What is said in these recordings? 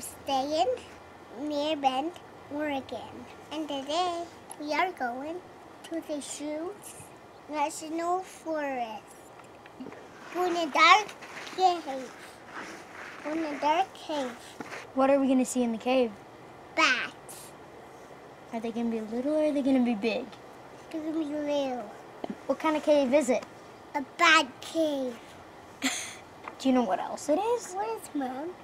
We're staying near Bend, Oregon. And today we are going to the Deschutes National Forest. Go in a dark cave. Go in a dark cave. What are we gonna see in the cave? Bats. Are they gonna be little or are they gonna be big? They're gonna be little. What kind of cave is it? A bad cave. Do you know what else it is? What is mom?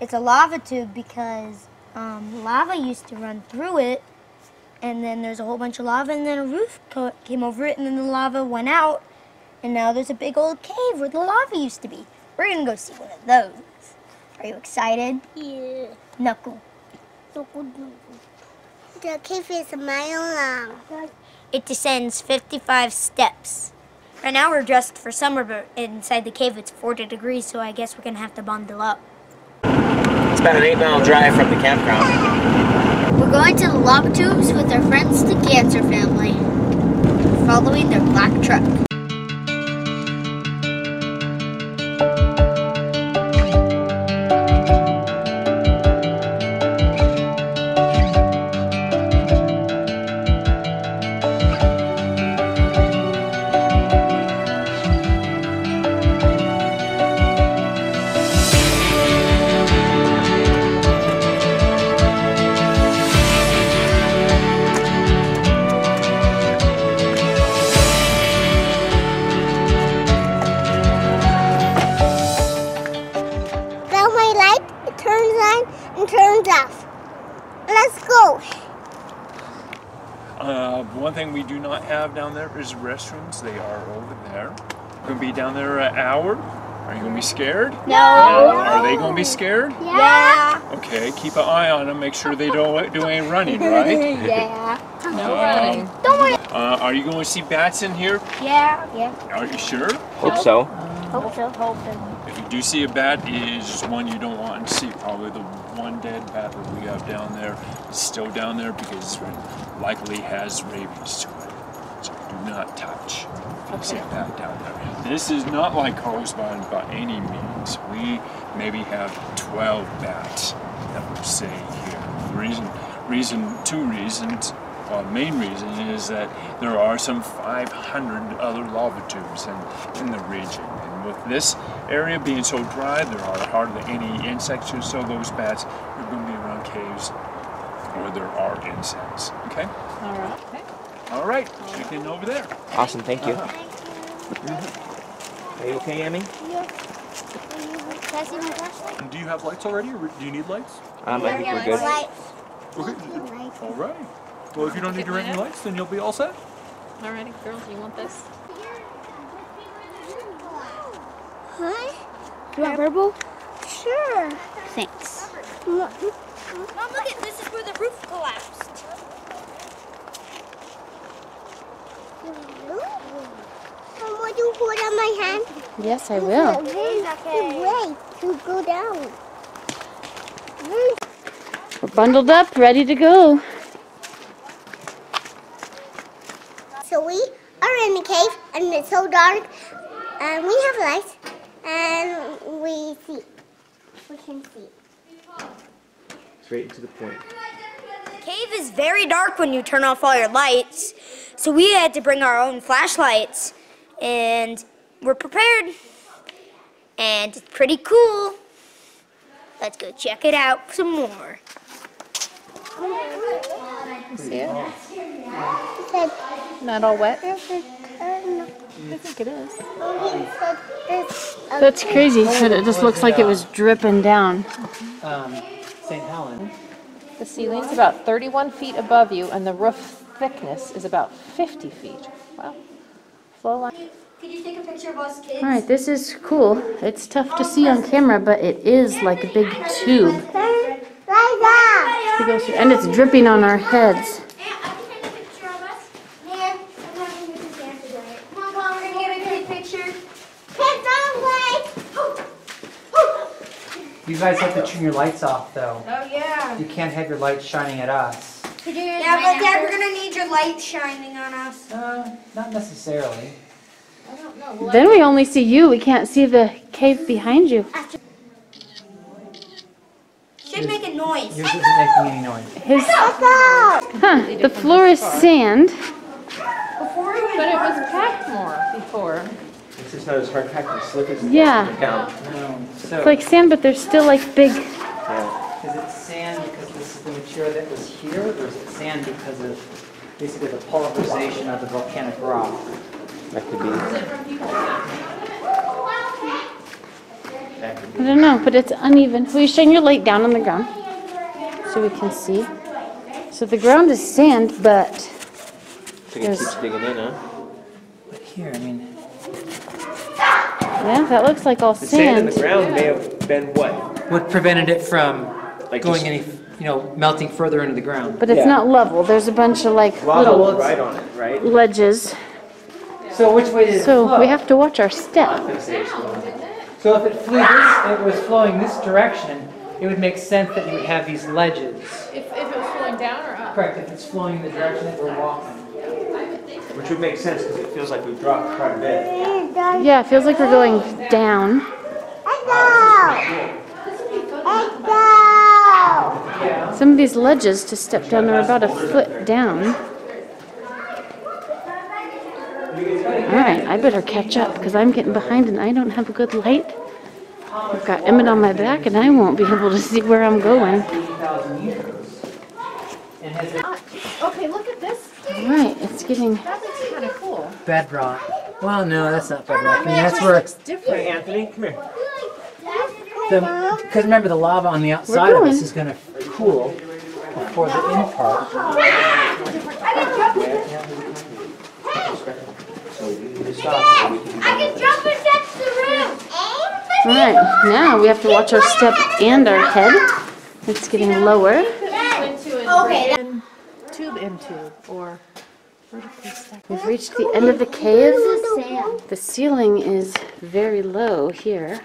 It's a lava tube because um, lava used to run through it, and then there's a whole bunch of lava, and then a roof co- came over it, and then the lava went out, and now there's a big old cave where the lava used to be. We're gonna go see one of those. Are you excited? Yeah. Knuckle. The cave is a mile long. It descends 55 steps. Right now we're dressed for summer, but inside the cave it's 40 degrees, so I guess we're gonna have to bundle up. About an eight mile drive from the campground. We're going to the lava tubes with our friends, the Gantzer family, following their black truck. On and turns off. Let's go. Uh, one thing we do not have down there is restrooms. They are over there. Gonna be down there an hour. Are you gonna be scared? No. Are they gonna be scared? Yeah. Okay, keep an eye on them. Make sure they don't do any running, right? Yeah. No running. Don't worry. Uh, are you going to see bats in here? Yeah. Yeah. Are you sure? Hope so. Hope so. Hope If you do see a bat, is one you don't want to see. Probably the one dead bat that we have down there is still down there because it likely has rabies to it. So do not touch if you see a bat down there. This is not like Carlsbad by any means. We maybe have 12 bats that we're seeing here. The reason, reason, two reasons. Well, the main reason is that there are some 500 other lava tubes in, in the region. And with this area being so dry, there are hardly any insects, so those bats are going to be around caves where there are insects. Okay? All right. Okay. All right, check in over there. Awesome, thank you. Uh-huh. Are you okay, Emmy? Can I see my flashlight? Do you have lights already, or do you need lights? Um, I think we're good. Lights. Okay. All right. Well, if you don't need to rent any lights, then you'll be all set. All righty, girls, you want this? Huh? You want purple? Sure. Thanks. Mom, Mom, look at this is where the roof collapsed. would you hold on my hand? Yes, I will. There's a way to go down. We're bundled up, ready to go. So we are in the cave and it's so dark and we have lights and we see. We can see. Straight to the point. Cave is very dark when you turn off all your lights, so we had to bring our own flashlights, and we're prepared. And it's pretty cool. Let's go check it out some more. See it? It Not all wet? There's a turn. I think it is. It said there's a That's crazy that it just looks like it was dripping down. um, St. Helen. The ceiling's about 31 feet above you, and the roof thickness is about 50 feet. Wow. Flow line. Could you take a picture of us kids? All right, this is cool. It's tough to see on camera, but it is like a big tube. turn right It goes through- And it's dripping on our heads. I can take a picture of us. Man, I'm not going to get chance to do it. Come on, come on, we're going to get a kid picture. Kids on way. You guys have to turn your lights off though. Oh, yeah. You can't have your lights shining at us. Yeah, but Dad, we're going to need your light shining on us. Uh, not necessarily. I don't know. Well, then we only see you. We can't see the cave behind you. should make a noise. Yours isn't making any noise. His, huh, the floor is sand. But it was packed more before. It's not as hard packed and slick as Yeah. down. No. So, It's like sand, but there's still like big. Yeah. is it sand because this is the material that was here, or is it sand because of basically the pulverization of the volcanic rock? That could be. That could I don't know, but it's uneven. Will you shine your light down on the ground so we can see? So the ground is sand, but So it There's- keeps digging in, huh? But here, I mean, yeah, that looks like all The sand in sand. the ground may have been what? what prevented it from Like going just any, you know, melting further into the ground? But it's Yeah. not level. There's a bunch of like lava little right on it, right? ledges. So which way did it flow? So we have to watch our step. I'm gonna say it's wrong. So if it flew this, it was flowing this direction, it would make sense that you would have these ledges. If, if it was flowing down or up? Correct, if it's flowing in the direction that we're walking. Which would make sense because it feels like we've dropped quite a bit. Yeah, it feels like we're going down. Some of these ledges to step down are about a foot down. Alright, I better catch up because I'm getting behind and I don't have a good light. I've got Emmett on my back and I won't be able to see where I'm going. 80,000 has it Okay, look at this. Alright, it's getting. That looks kind of cool. bedrock? Well, no, that's not bedrock. I mean, that's where it's, Hey, Anthony, come here. because remember the lava on the outside of this is going to cool before the in part. So you need to stop so we can I can jump and touch the roof. Alright, now we have to watch our step and our head. It's getting lower. Okay. tube into or We've reached the end of the cave. The ceiling is very low here.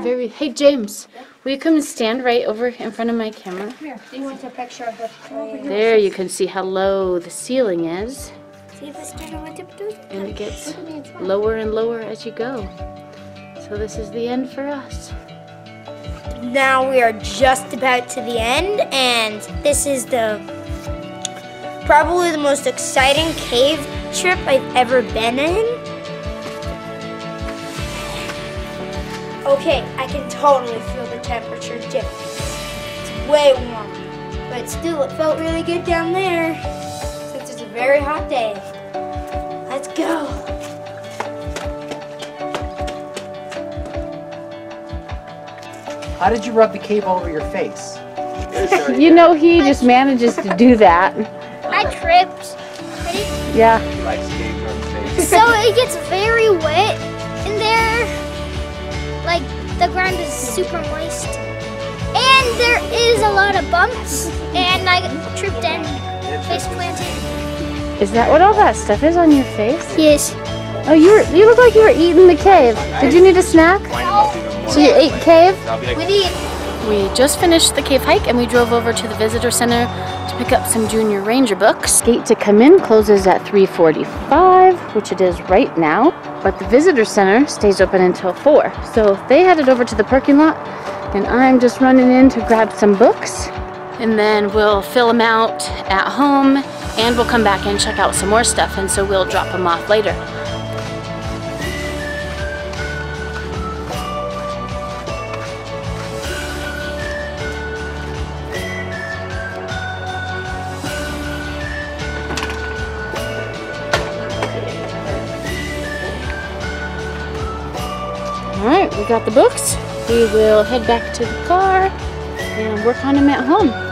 Very. Hey James, will you come and stand right over in front of my camera? Here, You want a picture of the There you can see how low the ceiling is, See this kind of what and it gets lower and lower as you go. So this is the end for us. Now we are just about to the end, and this is the probably the most exciting cave trip I've ever been in. Okay, I can totally feel the temperature dip. It's way warm, but still, it felt really good down there since it's a very hot day. Let's go. How did you rub the cave all over your face? You know he just manages to do that. I tripped. Yeah. He likes caves face. So it gets very wet in there. Like the ground is super moist. And there is a lot of bumps. And I tripped and face planted. Is that what all that stuff is on your face? Yes. Oh, you were, you look like you were eating the cave. Did you need a snack? Wind him up even more. So you ate cave? I'll be like, We need We just finished the cave hike and we drove over to the visitor center to pick up some junior ranger books. Gate to come in closes at 3:45, which it is right now, but the visitor center stays open until 4. So they headed over to the parking lot and I'm just running in to grab some books and then we'll fill them out at home and we'll come back and check out some more stuff and so we'll drop them off later. We got the books. We will head back to the car and work on them at home.